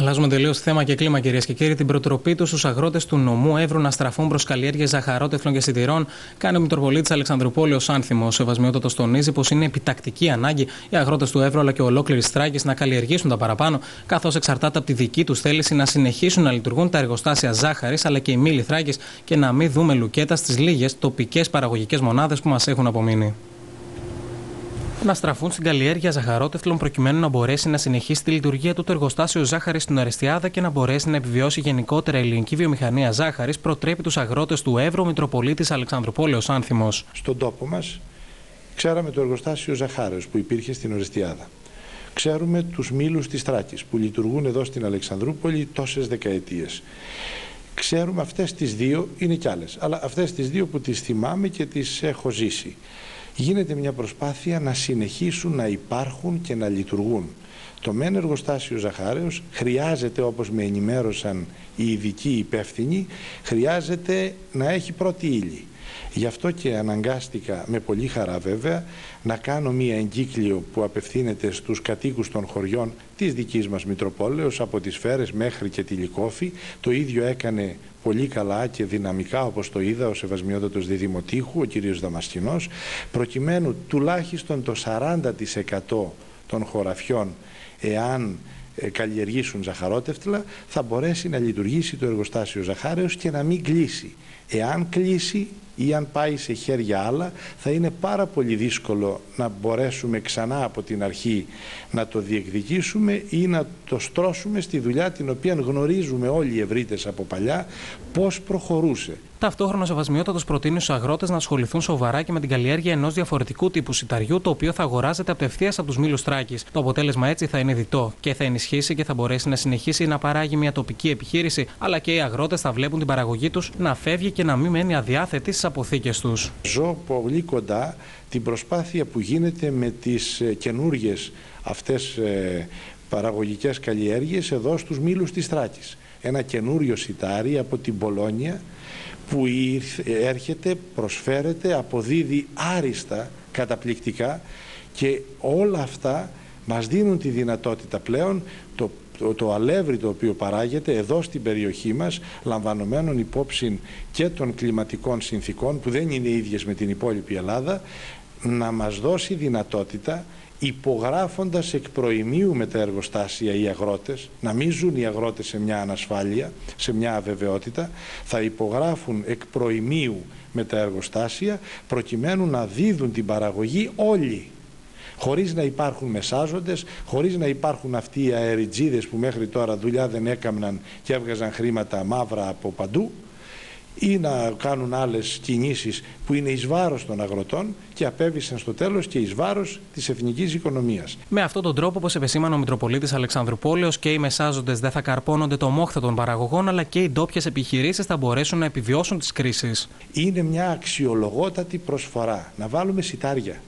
Αλλάζουμε τελείως θέμα και κλίμα, κυρίες και κύριοι. Την προτροπή τους στους αγρότες του νομού Εύρου να στραφούν προς καλλιέργειες ζαχαρότεφλων και σιτηρών κάνει ο Μητροπολίτης Αλεξανδρουπόλεο Άνθιμο. Ο Σεβασμιότατος τονίζει πως είναι επιτακτική ανάγκη οι αγρότες του Εύρου αλλά και ολόκληρης Στράκη να καλλιεργήσουν τα παραπάνω, καθώς εξαρτάται από τη δική τους θέληση να συνεχίσουν να λειτουργούν τα εργοστάσια ζάχαρης αλλά και η μήλη Θράκης και να μην δούμε λουκέτα στις λίγες τοπικές παραγωγικές μονάδες που μας έχουν απομείνει να στραφούν στην καλλιέργεια ζαχαρότεφλων προκειμένου να μπορέσει να συνεχίσει τη λειτουργία του το εργοστάσιο ζάχαρης στην Αρεστιάδα και να μπορέσει να επιβιώσει γενικότερα η ελληνική βιομηχανία ζάχαρης, προτρέπει τους αγρότες του Εύρω Μητροπολίτης Αλεξανδροπόλεω Άνθιμο. Στον τόπο μας, ξέραμε το εργοστάσιο Ζαχάρεω που υπήρχε στην Ορεστιάδα. Ξέρουμε τους μήλους της Τράκη που λειτουργούν εδώ στην Αλεξανδρούπολη τόσες δεκαετίες. Ξέρουμε αυτές τις δύο, είναι κι άλλες, αλλά αυτές τις δύο που τις θυμάμαι και τις έχω ζήσει γίνεται μια προσπάθεια να συνεχίσουν να υπάρχουν και να λειτουργούν. Το μεν εργοστάσιο Ζαχάρεως χρειάζεται, όπως με ενημέρωσαν οι ειδικοί υπεύθυνοι, χρειάζεται να έχει πρώτη ύλη. Γι' αυτό και αναγκάστηκα, με πολύ χαρά βέβαια, να κάνω μία εγκύκλιο που απευθύνεται στους κατοίκους των χωριών της δικής μας Μητροπόλεως, από τις Φέρες μέχρι και τη Λυκόφη. Το ίδιο έκανε πολύ καλά και δυναμικά όπως το είδα ο Σεβασμιότατος Διδημοτήχου, ο κύριος Δαμασκηνός, προκειμένου τουλάχιστον το 40% των χωραφιών, εάν ε, καλλιεργήσουν ζαχαρότευτλα, θα μπορέσει να λειτουργήσει το εργοστάσιο ζαχάρεως και να μην κλείσει. Εάν κλείσει ή αν πάει σε χέρια άλλα θα είναι πάρα πολύ δύσκολο να μπορέσουμε ξανά από την αρχή να το διεκδικήσουμε ή να το στρώσουμε στη δουλειά την οποία γνωρίζουμε όλοι οι ευρύτες από παλιά πώς προχωρούσε. Ταυτόχρονα, ο Σεβασμιότατος προτείνει στους αγρότες να ασχοληθούν σοβαρά και με την καλλιέργεια ενός διαφορετικού τύπου σιταριού, το οποίο θα αγοράζεται απευθείας από τους μήλους Τράκης. Το αποτέλεσμα έτσι θα είναι διτό και θα ενισχύσει και θα μπορέσει να συνεχίσει να παράγει μια τοπική επιχείρηση, αλλά και οι αγρότες θα βλέπουν την παραγωγή τους να φεύγει και να μην μένει αδιάθετη στις αποθήκες τους. Ζω πολύ κοντά την προσπάθεια που γίνεται με τις ε, καινούργιες αυτές ε, παραγωγικές καλλιέργειες εδώ στους μήλους της Τράκης. Ένα καινούριο σιτάρι από την Πολόνια που έρχεται, προσφέρεται, αποδίδει άριστα, καταπληκτικά και όλα αυτά μας δίνουν τη δυνατότητα πλέον το, το, το αλεύρι το οποίο παράγεται εδώ στην περιοχή μας λαμβανομένων υπόψη και των κλιματικών συνθήκων που δεν είναι ίδιες με την υπόλοιπη Ελλάδα να μας δώσει δυνατότητα υπογράφοντας εκ προημίου με τα εργοστάσια οι αγρότες, να μην ζουν οι αγρότες σε μια ανασφάλεια, σε μια αβεβαιότητα, θα υπογράφουν εκ προημίου με τα εργοστάσια προκειμένου να δίδουν την παραγωγή όλοι χωρίς να υπάρχουν μεσάζοντες, χωρίς να υπάρχουν αυτοί οι αεριτζίδες που μέχρι τώρα δουλειά δεν έκαμναν και έβγαζαν χρήματα μαύρα από παντού, ή να κάνουν άλλες κινήσεις που είναι εις βάρος των αγροτών και απέβησαν στο τέλος και εις βάρος της εθνικής οικονομίας. Με αυτόν τον τρόπο, όπως επεσήμανε ο Μητροπολίτης Αλεξανδρουπόλεως και οι μεσάζοντες δεν θα καρπώνονται το μόχθο των παραγωγών αλλά και οι ντόπιες επιχειρήσεις θα μπορέσουν να επιβιώσουν τις κρίσεις. Είναι μια αξιολογότατη προσφορά να βάλουμε σιτάρια.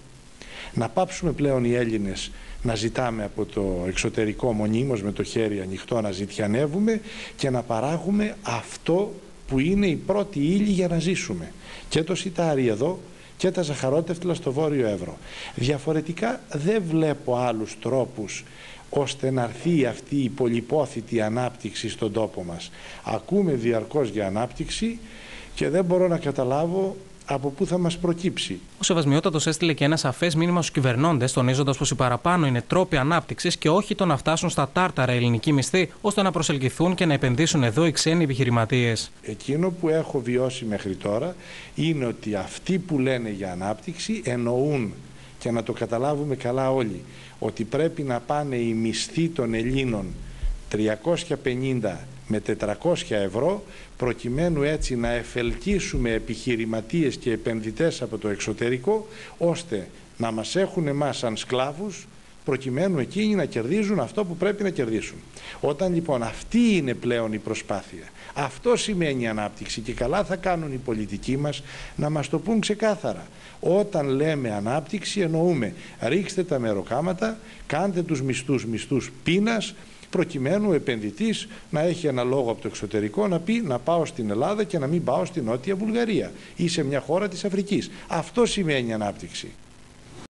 Να πάψουμε πλέον οι Έλληνες να ζητάμε από το εξωτερικό μονίμως με το χέρι ανοιχτό να ζητιανεύουμε και να παράγουμε αυτό που είναι η πρώτη ύλη για να ζήσουμε. Και το σιτάρι εδώ και τα ζαχαρότευτλα στο Βόρειο Εύρο. Διαφορετικά δεν βλέπω άλλους τρόπους ώστε να έρθει αυτή η πολυπόθητη ανάπτυξη στον τόπο μας. Ακούμε διαρκώς για ανάπτυξη και δεν μπορώ να καταλάβω από πού θα μας προκύψει. Ο Σεβασμιότατος έστειλε και ένα σαφές μήνυμα στους κυβερνώντες, τονίζοντας πως οι παραπάνω είναι τρόποι ανάπτυξης και όχι το να φτάσουν στα τάρταρα ελληνικοί μισθοί, ώστε να προσελκυθούν και να επενδύσουν εδώ οι ξένοι επιχειρηματίες. Εκείνο που έχω βιώσει μέχρι τώρα είναι ότι αυτοί που λένε για ανάπτυξη εννοούν και να το καταλάβουμε καλά όλοι ότι πρέπει να πάνε οι μισθοί των Ελλήνων 350 με 400 ευρώ προκειμένου έτσι να εφελκύσουμε επιχειρηματίες και επενδυτές από το εξωτερικό ώστε να μας έχουν εμάς σαν σκλάβους προκειμένου εκείνοι να κερδίζουν αυτό που πρέπει να κερδίσουν. Όταν λοιπόν αυτή είναι πλέον η προσπάθεια, αυτό σημαίνει ανάπτυξη και καλά θα κάνουν οι πολιτικοί μας να μας το πούν ξεκάθαρα. Όταν λέμε ανάπτυξη εννοούμε ρίξτε τα μεροκάματα, κάντε τους μισθούς μισθούς πείνας, προκειμένου ο επενδυτής να έχει ένα λόγο από το εξωτερικό να πει να πάω στην Ελλάδα και να μην πάω στην Νότια Βουλγαρία ή σε μια χώρα της Αφρικής. Αυτό σημαίνει ανάπτυξη.